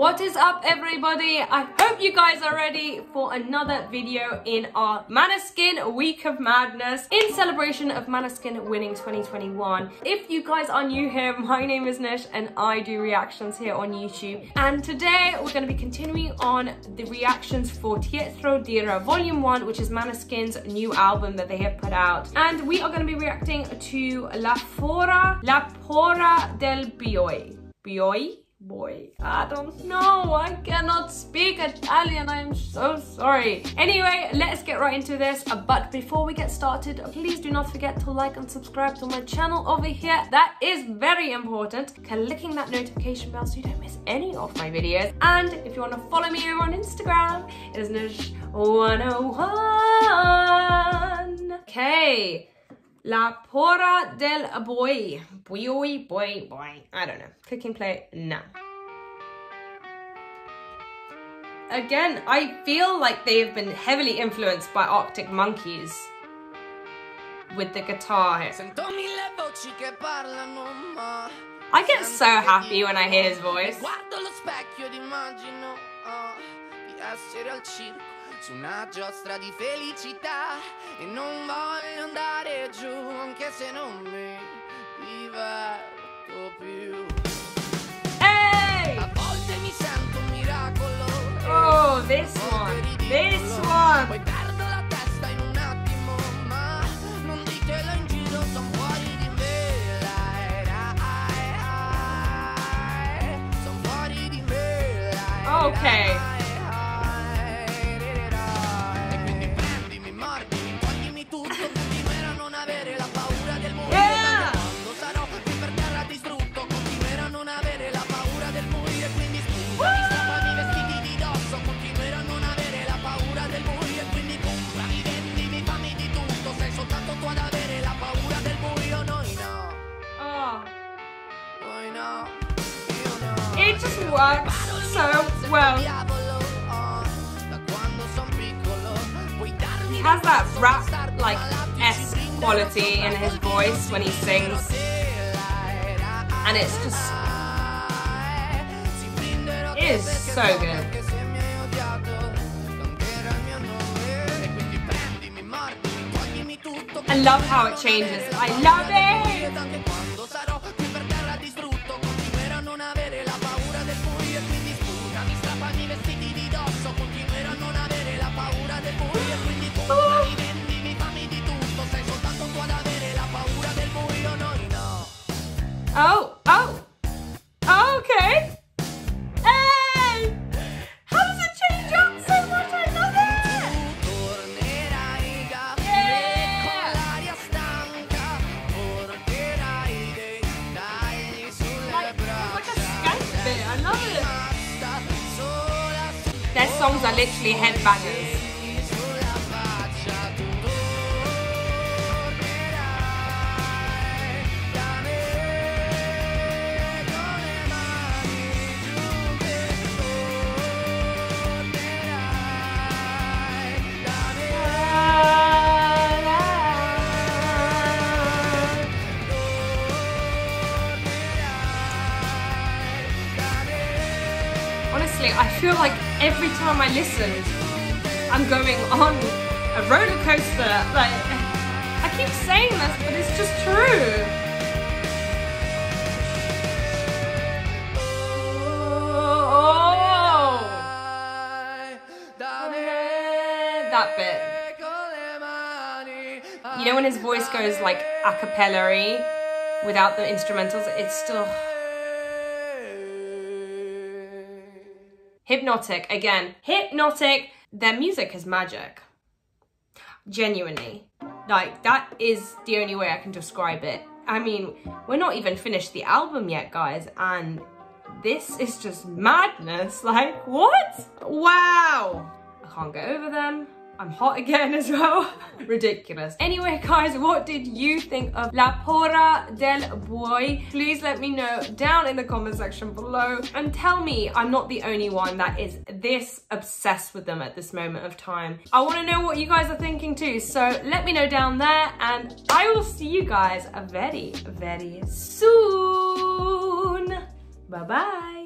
What is up everybody? I hope you guys are ready for another video in our Måneskin Week of Madness in celebration of Måneskin winning 2021. If you guys are new here, my name is Noosh and I do reactions here on YouTube. And today we're going to be continuing on the reactions for Teatro D'ira Volume 1, which is Måneskin's new album that they have put out. And we are going to be reacting to La Fora, La Pora del Bioi. Bioi? Boy. I don't know. I cannot speak Italian. I am so sorry. Anyway, let's get right into this. Uh, but before we get started, please do not forget to like and subscribe to my channel over here. That is very important. Clicking that notification bell so you don't miss any of my videos. And if you want to follow me over on Instagram, it is Noosh101. Okay. La Pora del Boy. Boy, boy, boy. I don't know. Clicking play now. Again, I feel like they've been heavily influenced by Arctic Monkeys with the guitar here. I get so happy when I hear his voice su una giostra di felicità e non voglio andare giù anche se non mi diverto più. Hey! A volte mi sento un miracolo. Oh, this one. This one. Poi perdo la testa in un attimo, ma non ditelo in giro, son fuori di me. Son fuori di me. Okay. works so well. He has that rap like S quality in his voice when he sings, and it's just it is so good. I love how it changes. I love it! Songs are literally headbangers. Honestly, I feel like every time I listen, I'm going on a roller coaster. Like, I keep saying this, but it's just true. Oh, that bit. You know when his voice goes like a cappella without the instrumentals, it's still Hypnotic, again, hypnotic. Their music is magic. Genuinely. Like, that is the only way I can describe it. I mean, we're not even finished the album yet, guys, and this is just madness. Like, what? Wow. I can't get over them. I'm hot again as well. Ridiculous. Anyway, guys, what did you think of La Pora del Boy? Please let me know down in the comment section below and tell me I'm not the only one that is this obsessed with them at this moment of time. I want to know what you guys are thinking too, so let me know down there and I will see you guys very, very soon. Bye-bye.